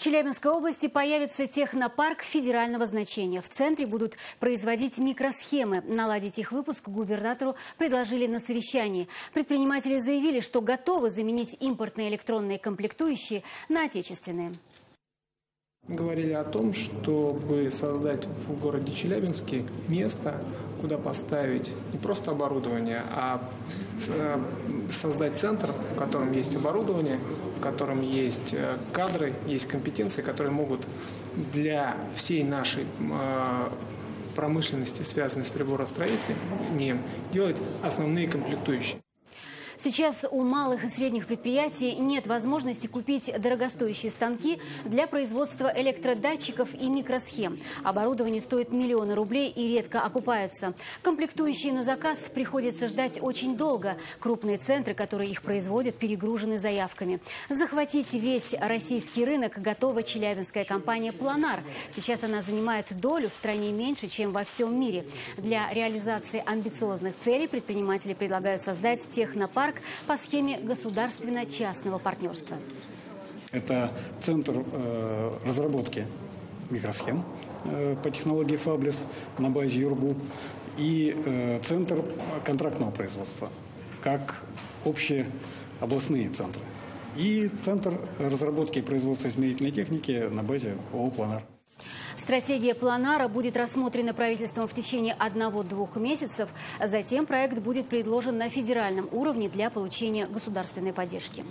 Челябинской области появится технопарк федерального значения. В центре будут производить микросхемы. Наладить их выпуск губернатору предложили на совещании. Предприниматели заявили, что готовы заменить импортные электронные комплектующие на отечественные. Говорили о том, чтобы создать в городе Челябинске место, куда поставить не просто оборудование, а э, создать центр, в котором есть оборудование, в котором есть э, кадры, есть компетенции, которые могут для всей нашей э, промышленности, связанной с приборостроением, делать основные комплектующие. Сейчас у малых и средних предприятий нет возможности купить дорогостоящие станки для производства электродатчиков и микросхем. Оборудование стоит миллионы рублей и редко окупаются. Комплектующие на заказ приходится ждать очень долго. Крупные центры, которые их производят, перегружены заявками. Захватить весь российский рынок готова челябинская компания «Планар». Сейчас она занимает долю в стране меньше, чем во всем мире. Для реализации амбициозных целей предприниматели предлагают создать технопарк парк по схеме государственно-частного партнерства. Это центр э, разработки микросхем э, по технологии Фаблис на базе Юргу и э, центр контрактного производства, как общие областные центры. И центр разработки и производства измерительной техники на базе ООО «Планар». Стратегия планара будет рассмотрена правительством в течение одного-двух месяцев. Затем проект будет предложен на федеральном уровне для получения государственной поддержки.